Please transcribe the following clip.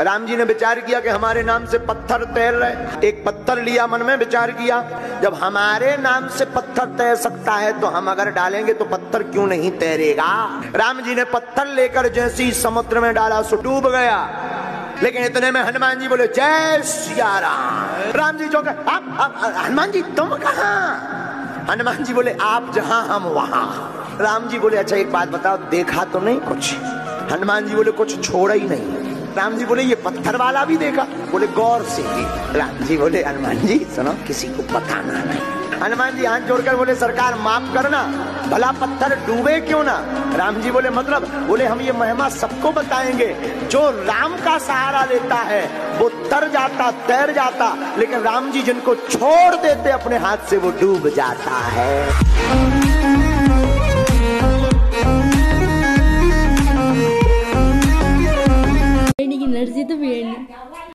राम जी ने विचार किया कि हमारे नाम से पत्थर तैर रहे। एक पत्थर लिया मन में विचार किया, जब हमारे नाम से पत्थर तैर सकता है तो हम अगर डालेंगे तो पत्थर क्यों नहीं तैरेगा? राम जी ने पत्थर लेकर जैसे समुद्र में डाला, सो डूब गया। लेकिन इतने में हनुमान जी बोले, जय सिया राम राम जी आप, हनुमान जी, तुम कहा? हनुमान जी बोले, आप जहाँ, हम वहाँ। राम जी बोले अच्छा एक बात बताओ, देखा तो नहीं कुछ? हनुमान जी बोले, कुछ छोड़ा ही नहीं। राम जी बोले, ये पत्थर वाला भी देखा बोले, गौर से राम जी बोले, हनुमान जी, सुनो, किसी को बताना नहीं। हनुमान जी हाथ जोड़कर बोले, सरकार, माफ़ करना। भला पत्थर डूबे क्यों ना? राम जी बोले मतलब? बोले, हम ये महिमा सबको बताएँगे। जो राम का सहारा लेता है, वो तर जाता, तैर जाता, लेकिन राम जी जिनको छोड़ देते, अपने हाथ से वो डूब जाता है। Colors e do